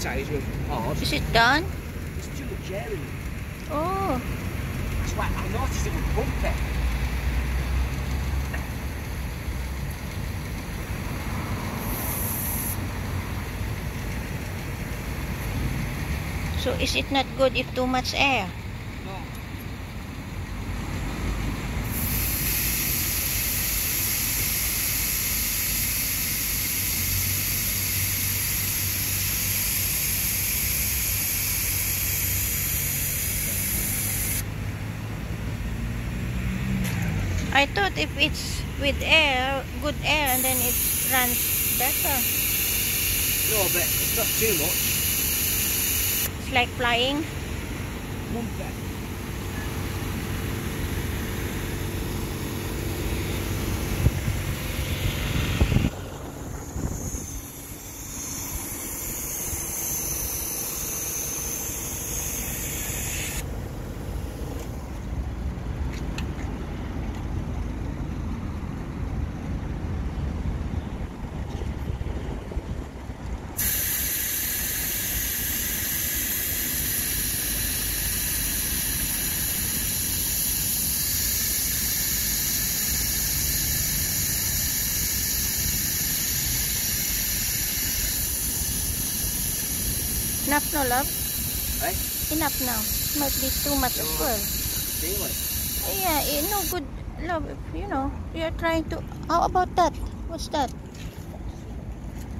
tyres were hard. Is it done? There's too much air in it. Oh, That's why I noticed it was bumpy. so is it not good if too much air? I thought if it's with air, good air, and then it runs better. No, but it's not too much. It's like flying. Enough no love? Eh? Enough now. Might be too much as well. Really? Yeah, eh, no good love. If, you know, you're trying to. How about that? What's that?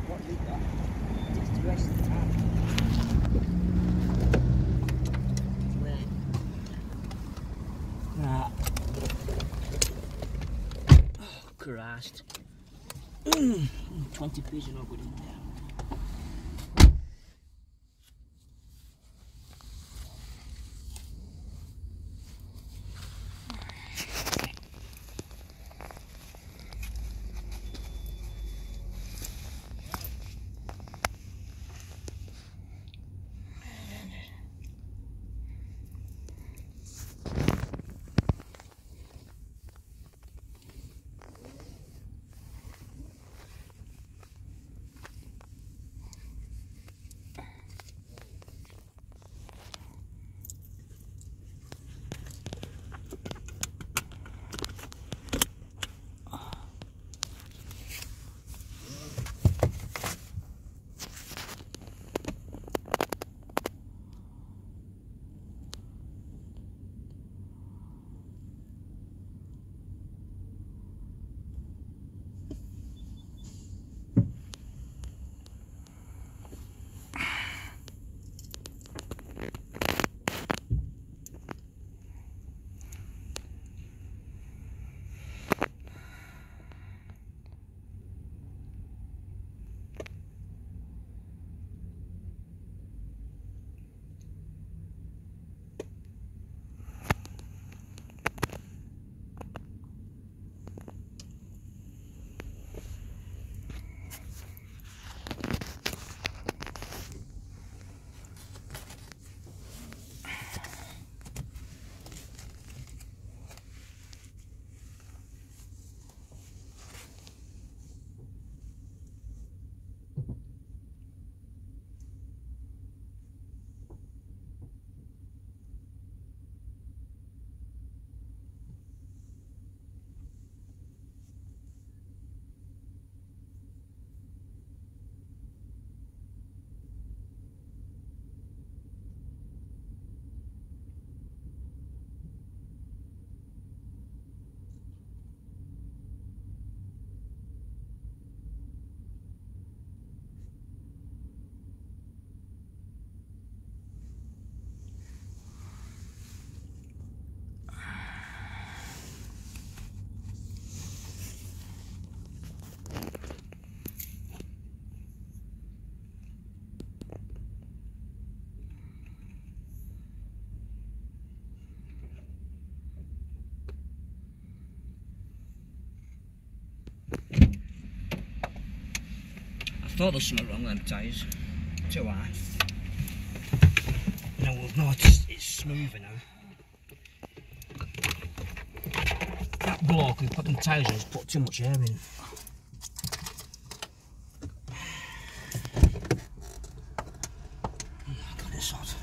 What is that? It's the rest of the time. Right. Oh, Christ. Mm, 20 p's are no good in there. Thought there was something wrong with them tyres. Too high. No, no, it's, it's smoother now. That bloke who put them tyres has put too much air in. this out.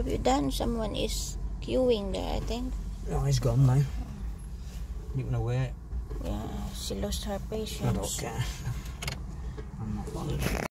Have you done? Someone is queuing there, I think. Oh, he's gone now. You can wait. Yeah, she lost her I patience. don't care. I'm not bothered.